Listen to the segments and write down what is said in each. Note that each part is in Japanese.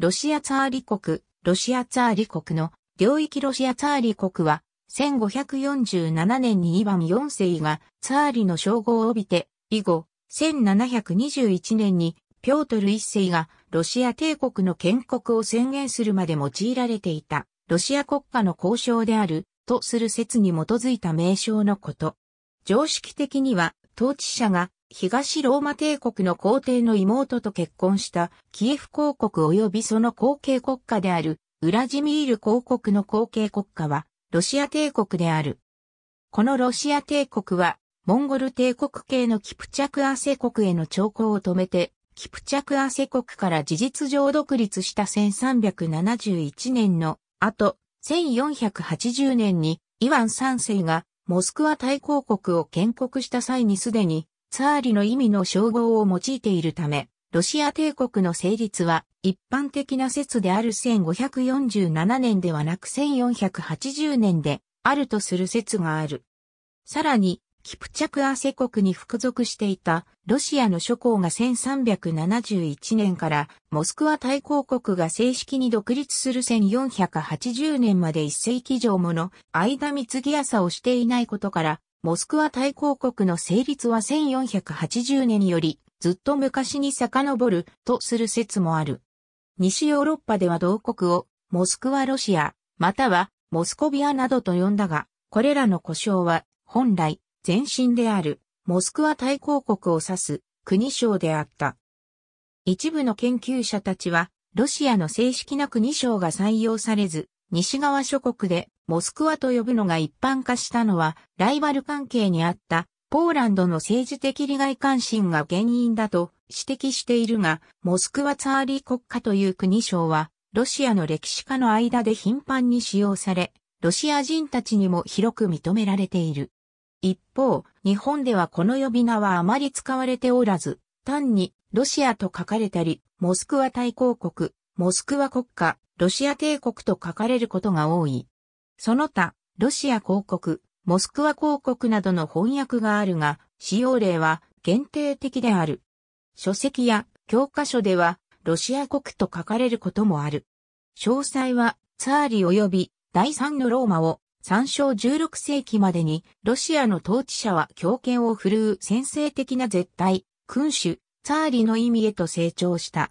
ロシアツァーリ国、ロシアツァーリ国の領域ロシアツァーリ国は、1547年にイヴァン4世がツァーリの称号を帯びて、以後、1721年にピョートル1世がロシア帝国の建国を宣言するまで用いられていたロシア国家の交渉であるとする説に基づいた名称のこと。常識的には統治者が東ローマ帝国の皇帝の妹と結婚したキエフ公国及びその後継国家であるウラジミール公国の後継国家はロシア帝国である。このロシア帝国はモンゴル帝国系のキプチャクアセ国への兆候を止めてキプチャクアセ国から事実上独立した1371年の後、1480年にイワン3世がモスクワ大公国を建国した際にすでにツァーリの意味の称号を用いているため、ロシア帝国の成立は一般的な説である1547年ではなく1480年であるとする説がある。さらに、キプチャクアセ国に服属していたロシアの諸侯が1371年からモスクワ大公国が正式に独立する1480年まで一世紀以上もの間貢ぎ朝をしていないことからモスクワ大公国の成立は1480年よりずっと昔に遡るとする説もある。西ヨーロッパでは同国をモスクワロシア、またはモスコビアなどと呼んだが、これらの故障は本来前身であるモスクワ大公国を指す国章であった。一部の研究者たちは、ロシアの正式な国章が採用されず、西側諸国でモスクワと呼ぶのが一般化したのは、ライバル関係にあったポーランドの政治的利害関心が原因だと指摘しているが、モスクワツァーリー国家という国章は、ロシアの歴史家の間で頻繁に使用され、ロシア人たちにも広く認められている。一方、日本ではこの呼び名はあまり使われておらず、単にロシアと書かれたり、モスクワ大公国、モスクワ国家、ロシア帝国と書かれることが多い。その他、ロシア公国、モスクワ公国などの翻訳があるが、使用例は限定的である。書籍や教科書では、ロシア国と書かれることもある。詳細は、ツァーリ及び第三のローマを参照16世紀までにロシアの統治者は強権を振るう先制的な絶対、君主、ツァーリの意味へと成長した。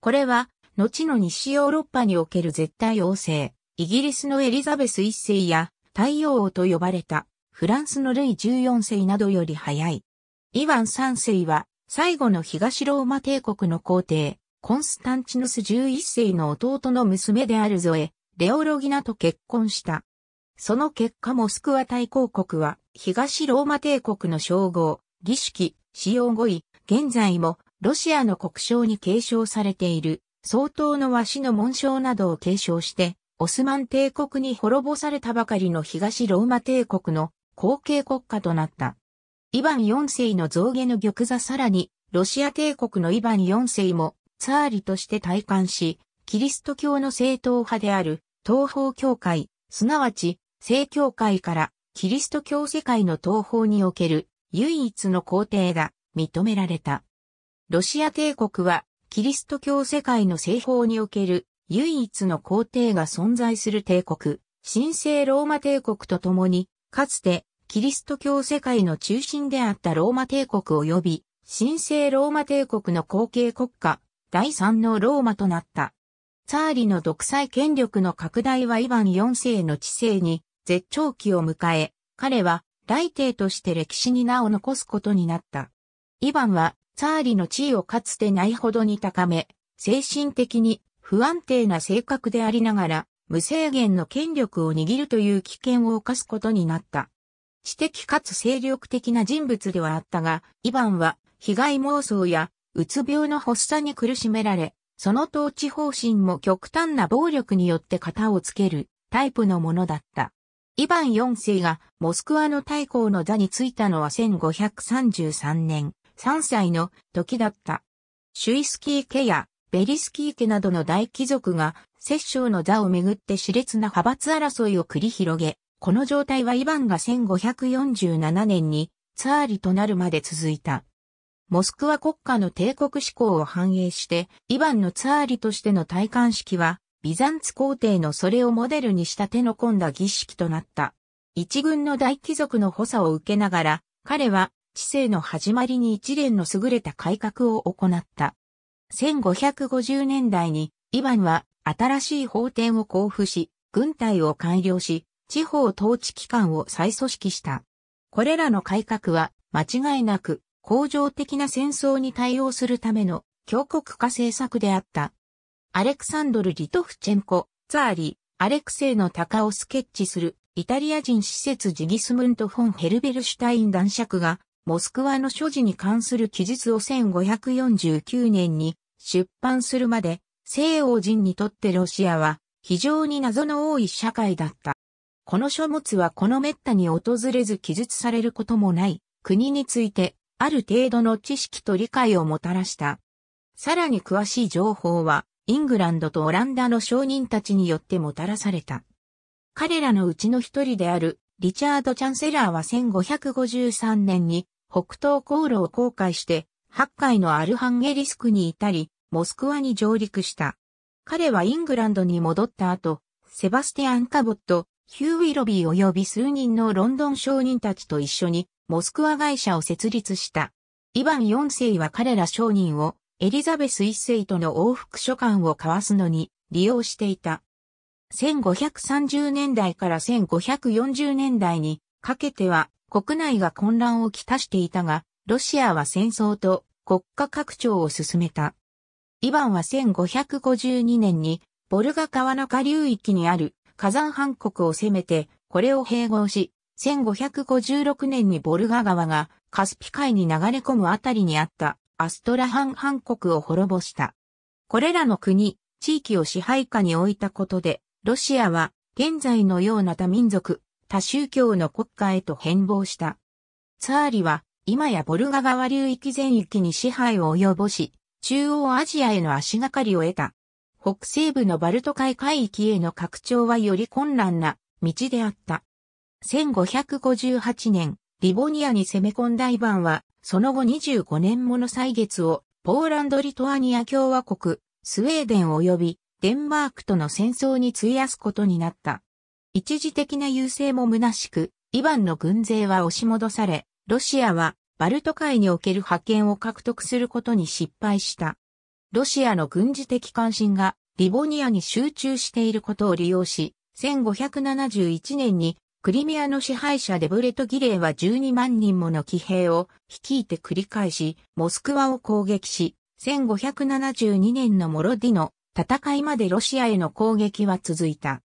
これは、後の西ヨーロッパにおける絶対王政、イギリスのエリザベス一世や太陽王と呼ばれたフランスのルイ14世などより早い。イワン3世は最後の東ローマ帝国の皇帝、コンスタンチノス11世の弟の娘であるゾエ、レオロギナと結婚した。その結果モスクワ大公国は東ローマ帝国の称号、儀式、使用後位、現在もロシアの国章に継承されている相当の和紙の紋章などを継承してオスマン帝国に滅ぼされたばかりの東ローマ帝国の後継国家となった。イヴァン4世の増下の玉座さらにロシア帝国のイヴァン4世もツァーリとして体感し、キリスト教の正統派である東方教会、すなわち正教会からキリスト教世界の東方における唯一の皇帝だ、認められた。ロシア帝国はキリスト教世界の西方における唯一の皇帝が存在する帝国、神聖ローマ帝国とともに、かつてキリスト教世界の中心であったローマ帝国及び神聖ローマ帝国の後継国家、第三のローマとなった。ツァーリの独裁権力の拡大はイヴァン4世の知性に絶頂期を迎え、彼は大帝として歴史に名を残すことになった。イヴァンはツァーリの地位をかつてないほどに高め、精神的に不安定な性格でありながら、無制限の権力を握るという危険を冒すことになった。知的かつ精力的な人物ではあったが、イヴァンは被害妄想やうつ病の発作に苦しめられ、その統治方針も極端な暴力によって型をつけるタイプのものだった。イヴァン4世がモスクワの大公の座についたのは1533年、3歳の時だった。シュイスキー家やベリスキー家などの大貴族が摂政の座をめぐって熾烈な派閥争いを繰り広げ、この状態はイヴァンが1547年にツァーリとなるまで続いた。モスクワ国家の帝国志向を反映して、イヴァンのツァーリとしての戴冠式は、ビザンツ皇帝のそれをモデルにした手の込んだ儀式となった。一軍の大貴族の補佐を受けながら、彼は知性の始まりに一連の優れた改革を行った。1550年代に、イヴァンは新しい法典を交付し、軍隊を改良し、地方統治機関を再組織した。これらの改革は間違いなく恒常的な戦争に対応するための強国化政策であった。アレクサンドル・リトフチェンコ、ツァーリ、アレクセイの鷹をスケッチするイタリア人施設ジギスムント・フォン・ヘルベルシュタイン男爵がモスクワの所持に関する記述を1549年に出版するまで西欧人にとってロシアは非常に謎の多い社会だった。この書物はこの滅多に訪れず記述されることもない国についてある程度の知識と理解をもたらした。さらに詳しい情報はイングランドとオランダの商人たちによってもたらされた。彼らのうちの一人であるリチャード・チャンセラーは1553年に北東航路を航海して八海のアルハンゲリスクに至り、モスクワに上陸した。彼はイングランドに戻った後、セバスティアン・カボット、ヒュー・ウィロビー及び数人のロンドン商人たちと一緒にモスクワ会社を設立した。イヴァン4世は彼ら商人をエリザベス1世との往復書簡を交わすのに利用していた。1530年代から1540年代にかけては国内が混乱をきたしていたが、ロシアは戦争と国家拡張を進めた。イヴァンは1552年にボルガ川の下流域にある火山藩国を攻めて、これを併合し、1556年にボルガ川がカスピ海に流れ込むあたりにあったアストラハン藩国を滅ぼした。これらの国、地域を支配下に置いたことで、ロシアは現在のような多民族、多宗教の国家へと変貌した。ツァーリは今やボルガ川流域全域に支配を及ぼし、中央アジアへの足がかりを得た。北西部のバルト海海域への拡張はより困難な道であった。1558年、リボニアに攻め込んだイバンは、その後25年もの歳月を、ポーランド・リトアニア共和国、スウェーデン及びデンマークとの戦争に費やすことになった。一時的な優勢も虚しく、イバンの軍勢は押し戻され、ロシアはバルト海における覇権を獲得することに失敗した。ロシアの軍事的関心がリボニアに集中していることを利用し、1571年にクリミアの支配者デブレト・ギレーは12万人もの騎兵を率いて繰り返し、モスクワを攻撃し、1572年のモロディの戦いまでロシアへの攻撃は続いた。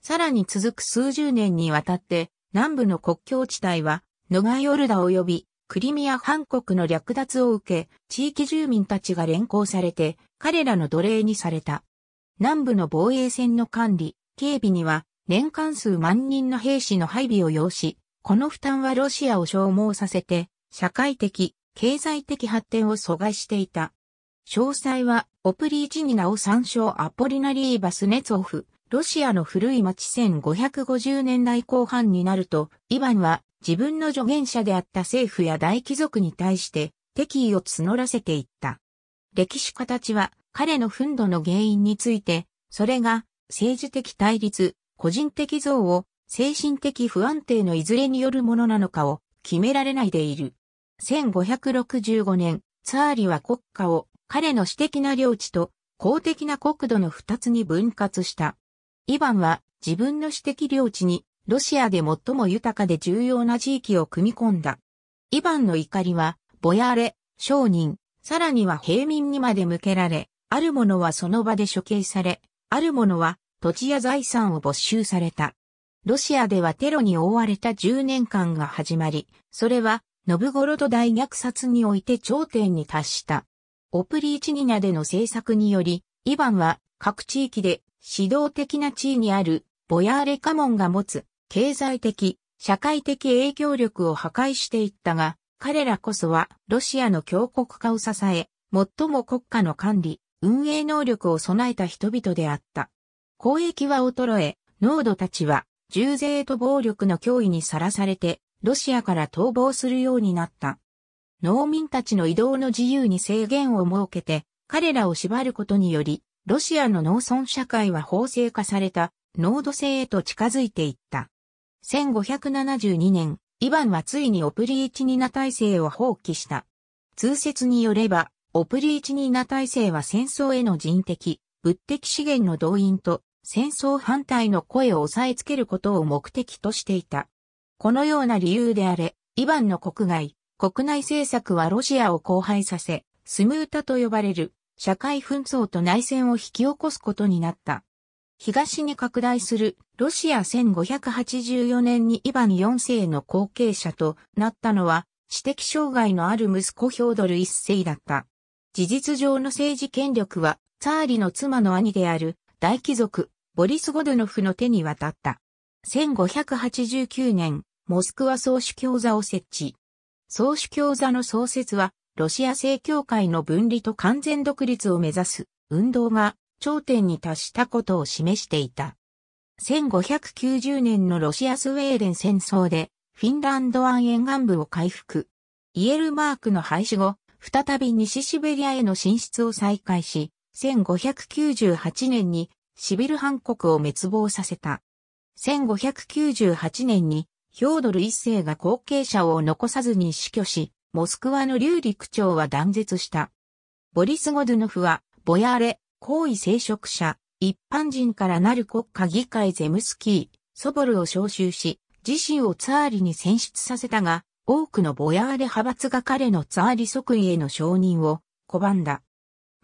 さらに続く数十年にわたって南部の国境地帯はノガヨルダ及びクリミア半国の略奪を受け、地域住民たちが連行されて、彼らの奴隷にされた。南部の防衛線の管理、警備には、年間数万人の兵士の配備を要し、この負担はロシアを消耗させて、社会的、経済的発展を阻害していた。詳細は、オプリーチニナを参照アポリナリーバスネツォフ、ロシアの古い町1550年代後半になると、イヴァンは自分の助言者であった政府や大貴族に対して敵意を募らせていった。歴史家たちは彼の憤怒の原因について、それが政治的対立、個人的像を精神的不安定のいずれによるものなのかを決められないでいる。1565年、ツァーリは国家を彼の私的な領地と公的な国土の二つに分割した。イヴァンは自分の私的領地にロシアで最も豊かで重要な地域を組み込んだ。イヴァンの怒りは、ボヤーレ、商人、さらには平民にまで向けられ、ある者はその場で処刑され、ある者は土地や財産を没収された。ロシアではテロに覆われた10年間が始まり、それは、ノブゴロド大虐殺において頂点に達した。オプリーチニナでの政策により、イヴァンは各地域で指導的な地位にあるボヤーレカモンが持つ経済的、社会的影響力を破壊していったが、彼らこそはロシアの強国化を支え、最も国家の管理、運営能力を備えた人々であった。交易は衰え、ノードたちは重税と暴力の脅威にさらされて、ロシアから逃亡するようになった。農民たちの移動の自由に制限を設けて、彼らを縛ることにより、ロシアの農村社会は法制化された濃度制へと近づいていった。1572年、イバンはついにオプリーチニナ体制を放棄した。通説によれば、オプリーチニナ体制は戦争への人的、物的資源の動員と戦争反対の声を抑えつけることを目的としていた。このような理由であれ、イバンの国外、国内政策はロシアを荒廃させ、スムータと呼ばれる社会紛争と内戦を引き起こすことになった。東に拡大するロシア1584年にイバン4世の後継者となったのは知的障害のある息子ヒョードル一世だった。事実上の政治権力はツァーリの妻の兄である大貴族ボリス・ゴドノフの手に渡った。1589年、モスクワ総主教座を設置。総主教座の創設は、ロシア正教会の分離と完全独立を目指す運動が頂点に達したことを示していた。1590年のロシア・スウェーデン戦争で、フィンランド湾沿岸部を回復。イエルマークの廃止後、再び西シベリアへの進出を再開し、1598年にシビルハン国を滅亡させた。1598年にヒョードル一世が後継者を残さずに死去し、モスクワの竜陸長は断絶した。ボリス・ゴドゥノフは、ボヤーレ、高位聖職者、一般人からなる国家議会ゼムスキー、ソボルを招集し、自身をツァーリに選出させたが、多くのボヤーレ派閥が彼のツァーリ即位への承認を拒んだ。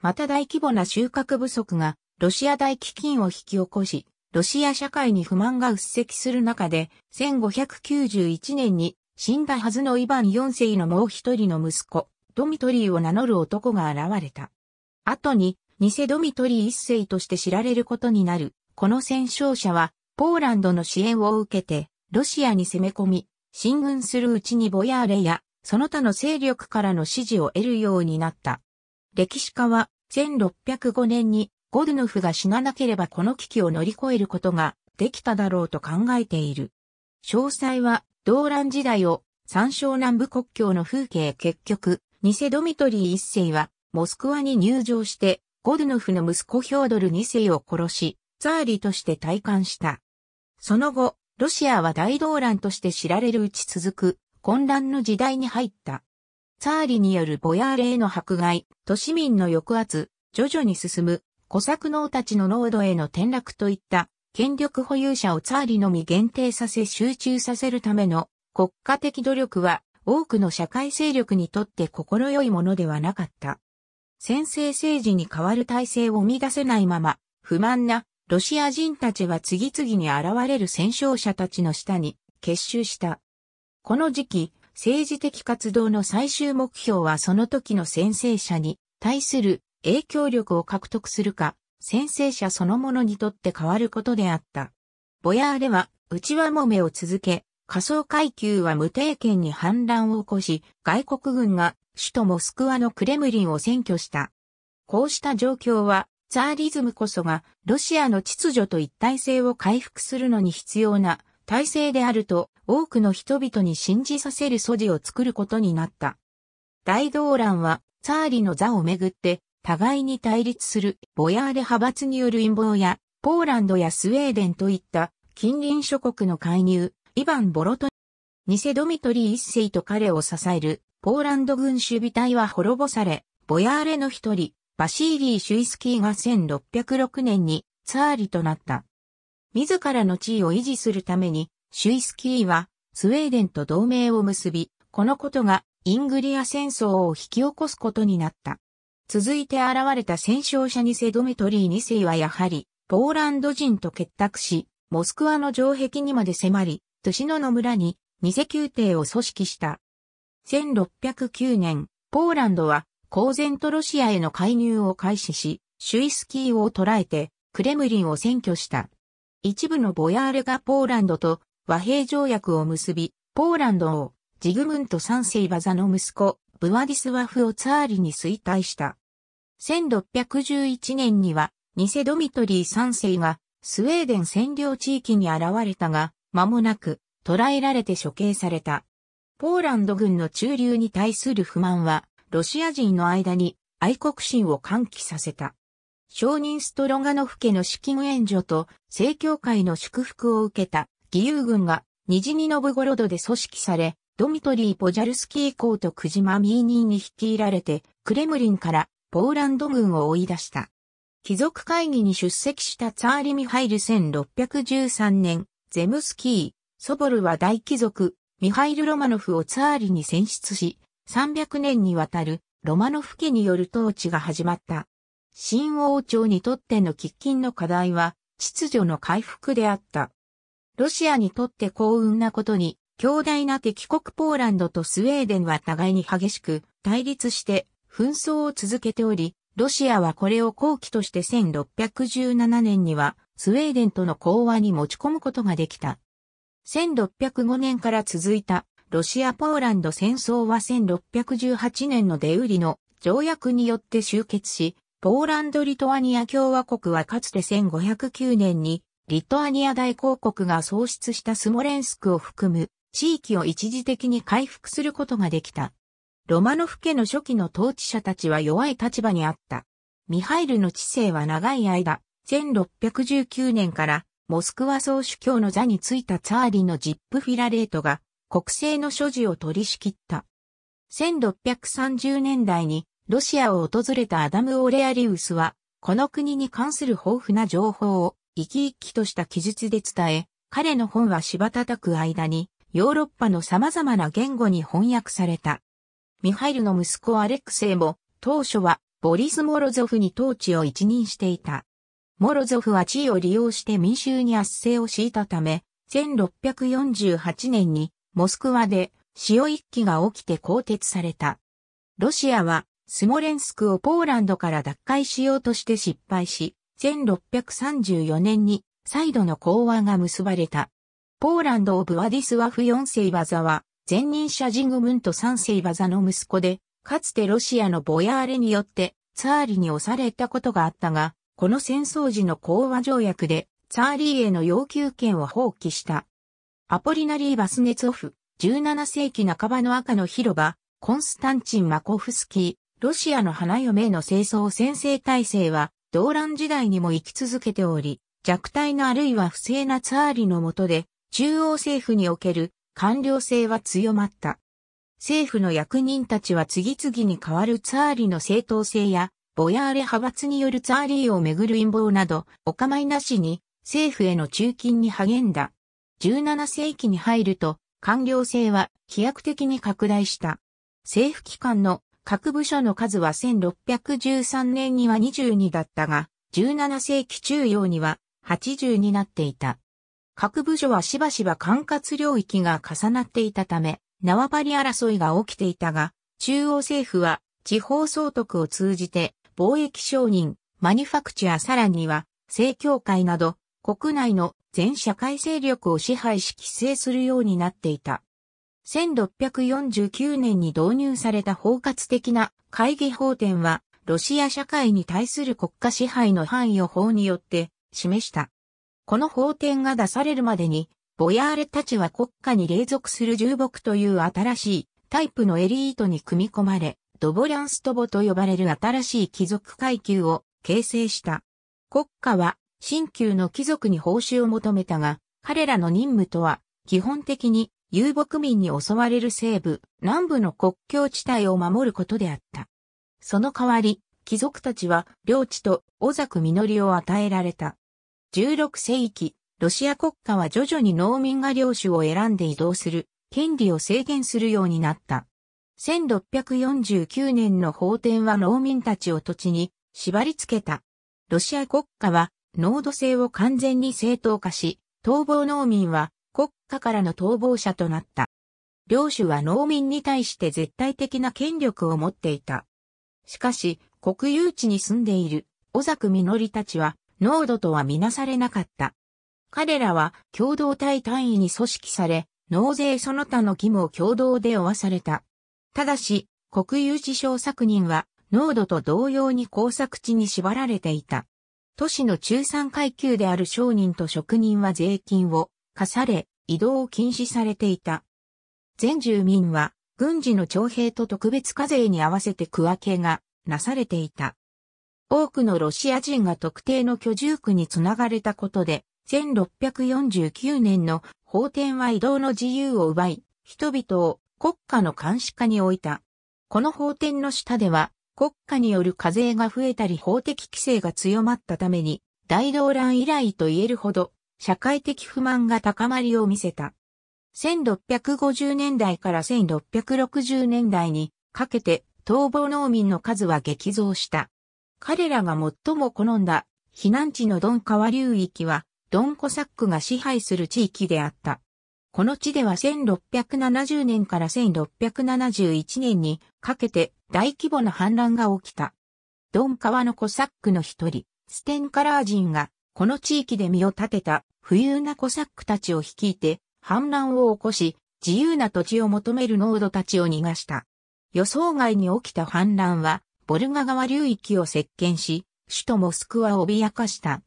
また大規模な収穫不足がロシア大飢饉を引き起こし、ロシア社会に不満が鬱積する中で、1591年に死んだはずのイバン4世のもう一人の息子、ドミトリーを名乗る男が現れた。後に、偽ドミトリー一世として知られることになる、この戦勝者は、ポーランドの支援を受けて、ロシアに攻め込み、進軍するうちにボヤーレや、その他の勢力からの支持を得るようになった。歴史家は、1605年にゴルノフが死ななければこの危機を乗り越えることができただろうと考えている。詳細は、動乱時代を三小南部国境の風景結局、偽ドミトリー一世は、モスクワに入場して、ゴルノフの息子ヒョードル二世を殺し、ツァーリとして体感した。その後、ロシアは大動乱として知られるうち続く混乱の時代に入った。ツァーリによるボヤーレへの迫害、都市民の抑圧、徐々に進む小作農たちの濃度への転落といった権力保有者をツァーリのみ限定させ集中させるための国家的努力は多くの社会勢力にとって心よいものではなかった。先制政治に代わる体制を生み出せないまま、不満なロシア人たちは次々に現れる戦勝者たちの下に結集した。この時期、政治的活動の最終目標はその時の先制者に対する影響力を獲得するか、先生者そのものにとって変わることであった。ボヤーレは、内輪もめを続け、仮想階級は無定権に反乱を起こし、外国軍が首都モスクワのクレムリンを占拠した。こうした状況は、ツァーリズムこそがロシアの秩序と一体性を回復するのに必要な体制であると多くの人々に信じさせる素地を作ることになった。大動乱はツァーリの座をめぐって互いに対立するボヤーレ派閥による陰謀や、ポーランドやスウェーデンといった近隣諸国の介入、イヴァン・ボロトニ偽ドミトリー一世と彼を支えるポーランド軍守備隊は滅ぼされ、ボヤーレの一人、バシーリー・シュイスキーが1606年にツァーリとなった。自らの地位を維持するために、シュイスキーはスウェーデンと同盟を結び、このことがイングリア戦争を引き起こすことになった。続いて現れた戦勝者ニセドメトリー2世はやはり、ポーランド人と結託し、モスクワの城壁にまで迫り、トシノの村に偽宮廷を組織した。1609年、ポーランドは公然とロシアへの介入を開始し、シュイスキーを捕らえて、クレムリンを占拠した。一部のボヤーレがポーランドと和平条約を結び、ポーランドをジグムント三世バザの息子、ブワディスワフをツァーリに衰退した。1611年には、偽ドミトリー3世がスウェーデン占領地域に現れたが、間もなく捕らえられて処刑された。ポーランド軍の駐留に対する不満は、ロシア人の間に愛国心を喚起させた。商人ストロガノフ家の資金援助と正教会の祝福を受けた義勇軍がニジニノブゴロドで組織され、ドミトリー・ポジャルスキー公とクジマ・ミーニーに率いられて、クレムリンからポーランド軍を追い出した。貴族会議に出席したツァーリ・ミハイル1613年、ゼムスキー、ソボルは大貴族、ミハイル・ロマノフをツァーリに選出し、300年にわたるロマノフ家による統治が始まった。新王朝にとっての喫緊の課題は、秩序の回復であった。ロシアにとって幸運なことに、強大な敵国ポーランドとスウェーデンは互いに激しく対立して紛争を続けており、ロシアはこれを後期として1617年にはスウェーデンとの講和に持ち込むことができた。1605年から続いたロシア・ポーランド戦争は1618年のデウリの条約によって終結し、ポーランド・リトアニア共和国はかつて1509年にリトアニア大公国が創出したスモレンスクを含む地域を一時的に回復することができた。ロマノフ家の初期の統治者たちは弱い立場にあった。ミハイルの知性は長い間、1619年からモスクワ総主教の座についたツァーリのジップフィラレートが国政の所持を取り仕切った。1630年代にロシアを訪れたアダム・オレアリウスは、この国に関する豊富な情報を生き生きとした記述で伝え、彼の本はしばたたく間にヨーロッパの様々な言語に翻訳された。ミハイルの息子アレクセイも当初はボリス・モロゾフに統治を一任していた。モロゾフは地位を利用して民衆に圧政を敷いたため、1648年にモスクワで塩一揆が起きて更迭された。ロシアはスモレンスクをポーランドから奪回しようとして失敗し、1634年に再度の講和が結ばれた。ポーランド・オブ・ワディスワフ4世バザは、前任者ジグムント3世バザの息子で、かつてロシアのボヤーレによってツァーリに押されたことがあったが、この戦争時の講和条約で、ツァーリーへの要求権を放棄した。アポリナリー・バスネツオフ、17世紀半ばの赤の広場、コンスタンチン・マコフスキー、ロシアの花嫁の清掃先制体制は、動乱時代にも生き続けており、弱体のあるいは不正なツァーリの下で、中央政府における官僚性は強まった。政府の役人たちは次々に変わるツァーリの正当性や、ボヤーレ派閥によるツァーリーをめぐる陰謀など、お構いなしに政府への中金に励んだ。17世紀に入ると、官僚性は飛躍的に拡大した。政府機関の各部署の数は1613年には22だったが、17世紀中央には80になっていた。各部署はしばしば管轄領域が重なっていたため、縄張り争いが起きていたが、中央政府は地方総督を通じて貿易承認、マニファクチャーさらには正教会など国内の全社会勢力を支配し規制するようになっていた。1649年に導入された包括的な会議法典は、ロシア社会に対する国家支配の範囲を法によって示した。この法典が出されるまでに、ボヤーレたちは国家に隷属する重木という新しいタイプのエリートに組み込まれ、ドボリャンストボと呼ばれる新しい貴族階級を形成した。国家は新旧の貴族に報酬を求めたが、彼らの任務とは基本的に遊牧民に襲われる西部、南部の国境地帯を守ることであった。その代わり、貴族たちは領地と小作実りを与えられた。16世紀、ロシア国家は徐々に農民が領主を選んで移動する権利を制限するようになった。1649年の法典は農民たちを土地に縛り付けた。ロシア国家は濃度性を完全に正当化し、逃亡農民は国家からの逃亡者となった。領主は農民に対して絶対的な権力を持っていた。しかし、国有地に住んでいる小作実たちは、濃度とはみなされなかった。彼らは共同体単位に組織され、納税その他の義務を共同で負わされた。ただし、国有地小作人は、濃度と同様に工作地に縛られていた。都市の中産階級である商人と職人は税金を課され、移動を禁止されていた。全住民は軍事の徴兵と特別課税に合わせて区分けがなされていた。多くのロシア人が特定の居住区につながれたことで、1649年の法典は移動の自由を奪い、人々を国家の監視下に置いた。この法典の下では、国家による課税が増えたり法的規制が強まったために、大動乱以来と言えるほど、社会的不満が高まりを見せた。1650年代から1660年代にかけて逃亡農民の数は激増した。彼らが最も好んだ避難地のドン川流域はドンコサックが支配する地域であった。この地では1670年から1671年にかけて大規模な反乱が起きた。ドン川のコサックの一人、ステンカラー人がこの地域で身を立てた富裕なコサックたちを率いて反乱を起こし、自由な土地を求めるノードたちを逃がした。予想外に起きた反乱は、ボルガ川流域を席巻し、首都モスクワを脅かした。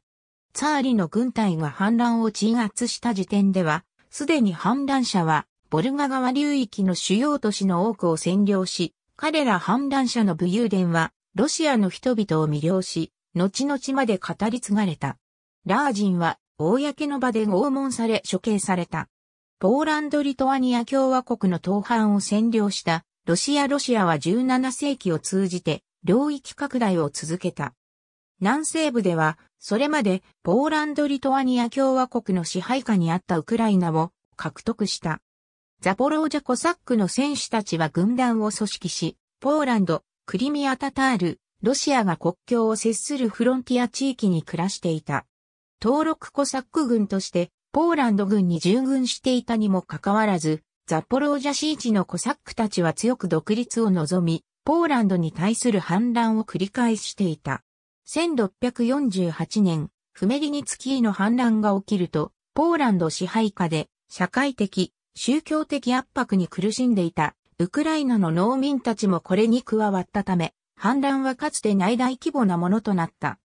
ツァーリの軍隊が反乱を鎮圧した時点では、すでに反乱者は、ボルガ川流域の主要都市の多くを占領し、彼ら反乱者の武勇伝は、ロシアの人々を魅了し、後々まで語り継がれた。ラージンは、公の場で拷問され処刑された。ポーランド・リトアニア共和国の東半を占領したロシア・ロシアは17世紀を通じて領域拡大を続けた。南西部では、それまでポーランド・リトアニア共和国の支配下にあったウクライナを獲得した。ザポロージャコサックの戦士たちは軍団を組織し、ポーランド、クリミアタタール、ロシアが国境を接するフロンティア地域に暮らしていた。登録コサック軍としてポーランド軍に従軍していたにもかかわらず、ザポロージャシーチのコサックたちは強く独立を望み、ポーランドに対する反乱を繰り返していた。1648年、フメリニツキーの反乱が起きると、ポーランド支配下で社会的、宗教的圧迫に苦しんでいたウクライナの農民たちもこれに加わったため、反乱はかつてない大規模なものとなった。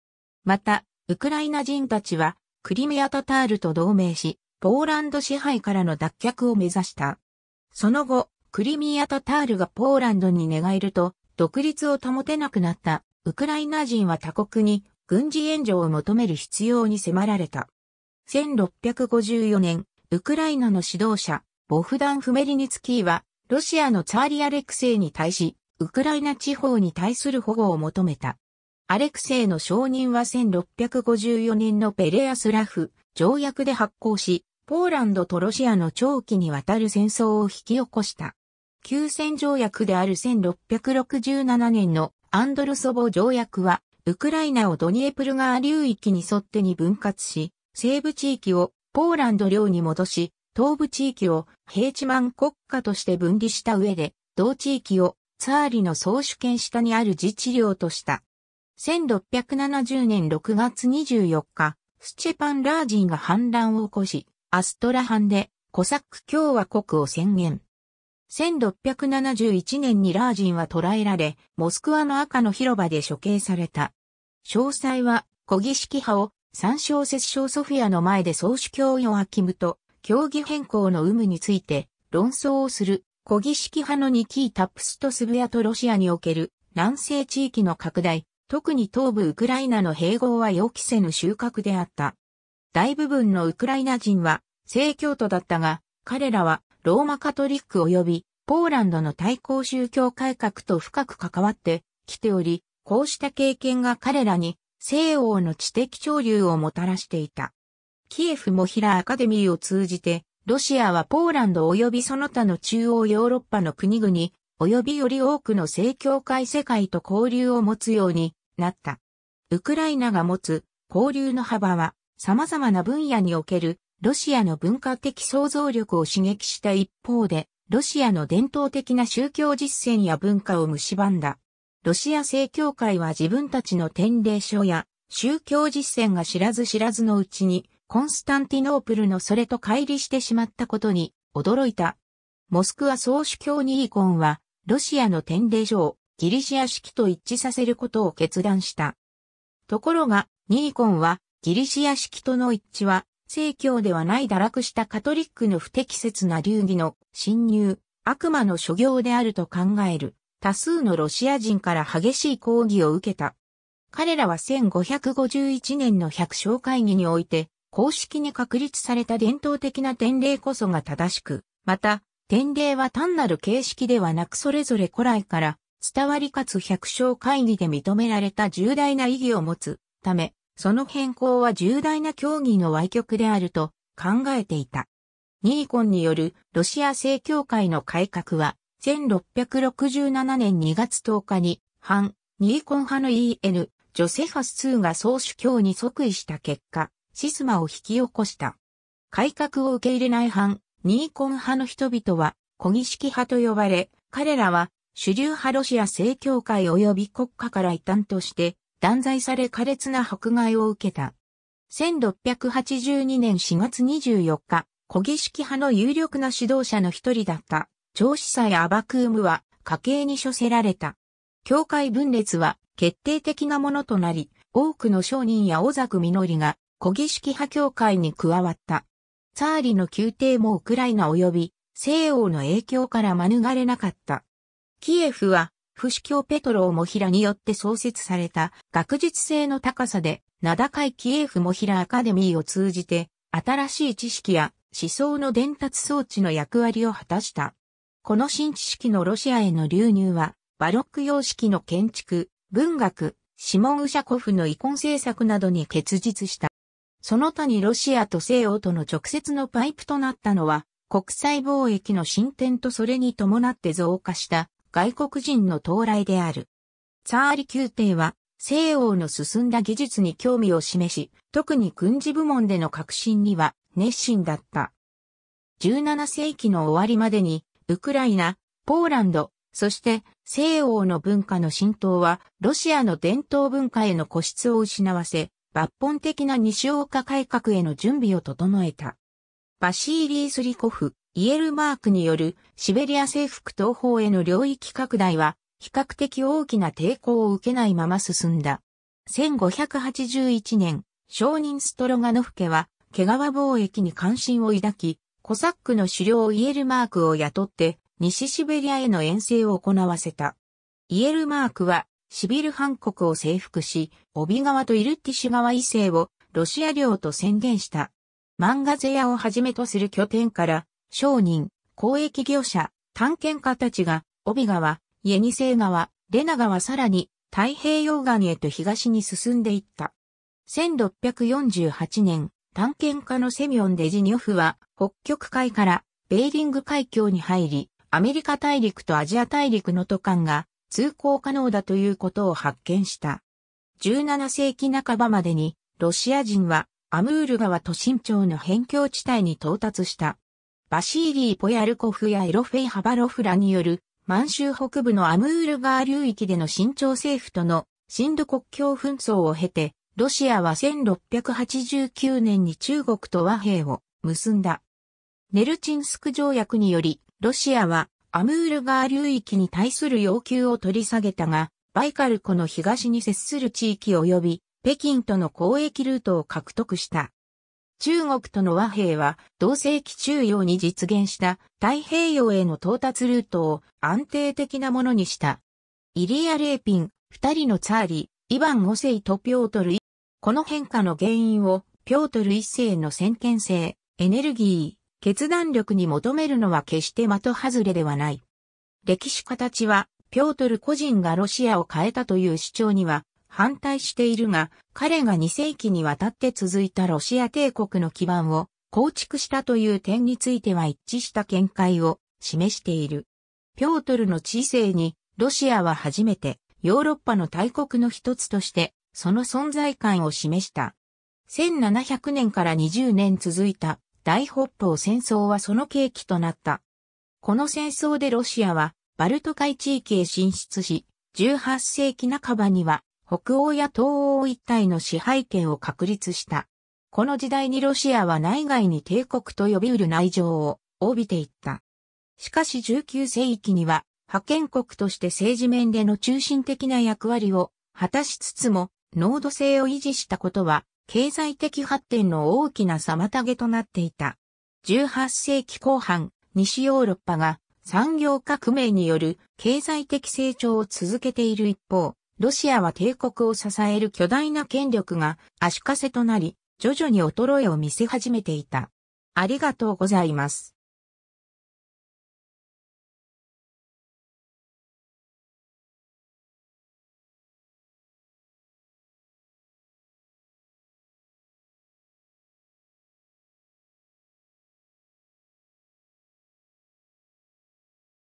また、ウクライナ人たちはクリミアタタールと同盟し、ポーランド支配からの脱却を目指した。その後、クリミアタタールがポーランドに寝返ると、独立を保てなくなったウクライナ人は他国に軍事援助を求める必要に迫られた。1654年、ウクライナの指導者、ボフダン・フメリニツキーは、ロシアのツァーリアレクセイに対し、ウクライナ地方に対する保護を求めた。アレクセイの承認は1654年のペレアスラフ条約で発行し、ポーランドとロシアの長期にわたる戦争を引き起こした。休戦条約である1667年のアンドルソボ条約は、ウクライナをドニエプル川流域に沿ってに分割し、西部地域をポーランド領に戻し、東部地域をヘイチマン国家として分離した上で、同地域をツァーリの総主権下にある自治領とした。1670年6月24日、スチェパン・ラージンが反乱を起こし、アストラハンでコサック共和国を宣言。1671年にラージンは捕らえられ、モスクワの赤の広場で処刑された。詳細は、古儀式派を三小節小ソフィアの前で総主教ヨアキムと競技変更の有無について論争をする古儀式派のニキータプストスブヤとロシアにおける南西地域の拡大、特に東部ウクライナの併合は予期せぬ収穫であった。大部分のウクライナ人は正教徒だったが、彼らはローマカトリック及びポーランドの対抗宗教改革と深く関わってきており、こうした経験が彼らに西欧の知的潮流をもたらしていた。キエフモヒラアカデミーを通じて、ロシアはポーランド及びその他の中央ヨーロッパの国々、及びより多くの正教会世界と交流を持つようになった。ウクライナが持つ交流の幅は様々な分野におけるロシアの文化的想像力を刺激した一方で、ロシアの伝統的な宗教実践や文化を蝕んだ。ロシア正教会は自分たちの典礼書や宗教実践が知らず知らずのうちにコンスタンティノープルのそれと乖離してしまったことに驚いた。モスクワ総主教ニーコンはロシアの典礼書をギリシア式と一致させることを決断した。ところが、ニーコンはギリシア式との一致は、正教ではない堕落したカトリックの不適切な流儀の侵入、悪魔の所業であると考える多数のロシア人から激しい抗議を受けた。彼らは1551年の百姓会議において公式に確立された伝統的な典礼こそが正しく、また、典礼は単なる形式ではなくそれぞれ古来から伝わりかつ百姓会議で認められた重大な意義を持つため、その変更は重大な競技の歪曲であると考えていた。ニーコンによるロシア正教会の改革は、1667年2月10日に、反、ニーコン派の EN、ジョセファス2が総主教に即位した結果、シスマを引き起こした。改革を受け入れない反、ニーコン派の人々は、小儀式派と呼ばれ、彼らは、主流派ロシア正教会及び国家から異端として、断罪され苛烈な迫害を受けた。1682年4月24日、小儀式派の有力な指導者の一人だった、長司祭アバクームは、家計に処せられた。教会分裂は、決定的なものとなり、多くの商人や小作実が、小儀式派教会に加わった。ツァーリの宮廷もウクライナ及び西欧の影響から免れなかった。キエフは、不死教ペトロー・モヒラによって創設された学術性の高さで名高いキエフ・モヒラアカデミーを通じて新しい知識や思想の伝達装置の役割を果たした。この新知識のロシアへの流入はバロック様式の建築、文学、シモン・ウシャコフの遺婚政策などに結実した。その他にロシアと西欧との直接のパイプとなったのは、国際貿易の進展とそれに伴って増加した外国人の到来である。ツァーリ宮廷は西欧の進んだ技術に興味を示し、特に軍事部門での革新には熱心だった。17世紀の終わりまでに、ウクライナ、ポーランド、そして西欧の文化の浸透はロシアの伝統文化への固執を失わせ、抜本的な西欧化改革への準備を整えた。バシーリー・スリコフ、イエルマークによるシベリア征服東方への領域拡大は比較的大きな抵抗を受けないまま進んだ。1581年、商人ストロガノフ家は毛皮貿易に関心を抱き、コサックの狩猟イエルマークを雇って西シベリアへの遠征を行わせた。イエルマークはシビル藩国を征服し、帯川とイルティシュ川異性をロシア領と宣言した。漫画ゼ屋をはじめとする拠点から、商人、交易業者、探検家たちが、帯川、イエニセイ川、レナ川さらに太平洋岸へと東に進んでいった。1648年、探検家のセミョン・デジニョフは北極海からベーリング海峡に入り、アメリカ大陸とアジア大陸の渡韓が通行可能だということを発見した。17世紀半ばまでにロシア人はアムール川と新町の辺境地帯に到達した。バシーリー・ポヤルコフやエロフェイ・ハバロフラによる満州北部のアムール川流域での新朝政府との新土国境紛争を経て、ロシアは1689年に中国と和平を結んだ。ネルチンスク条約により、ロシアはアムール川流域に対する要求を取り下げたが、バイカル湖の東に接する地域及び北京との交易ルートを獲得した。中国との和平は同世紀中央に実現した太平洋への到達ルートを安定的なものにした。イリア・レーピン、二人のツァーリ、イヴァン・オセイとピョートル。この変化の原因をピョートル一世の先見性、エネルギー、決断力に求めるのは決して的外れではない。歴史家たちは、ピョートル個人がロシアを変えたという主張には反対しているが、彼が2世紀にわたって続いたロシア帝国の基盤を構築したという点については一致した見解を示している。ピョートルの知性に、ロシアは初めてヨーロッパの大国の一つとしてその存在感を示した。1700年から20年続いた大北方戦争はその契機となった。この戦争でロシアはバルト海地域へ進出し、18世紀半ばには北欧や東欧一帯の支配権を確立した。この時代にロシアは内外に帝国と呼び得る内情を帯びていった。しかし19世紀には派遣国として政治面での中心的な役割を果たしつつも、濃度性を維持したことは経済的発展の大きな妨げとなっていた。18世紀後半、西ヨーロッパが産業革命による経済的成長を続けている一方、ロシアは帝国を支える巨大な権力が足かせとなり、徐々に衰えを見せ始めていた。ありがとうございます。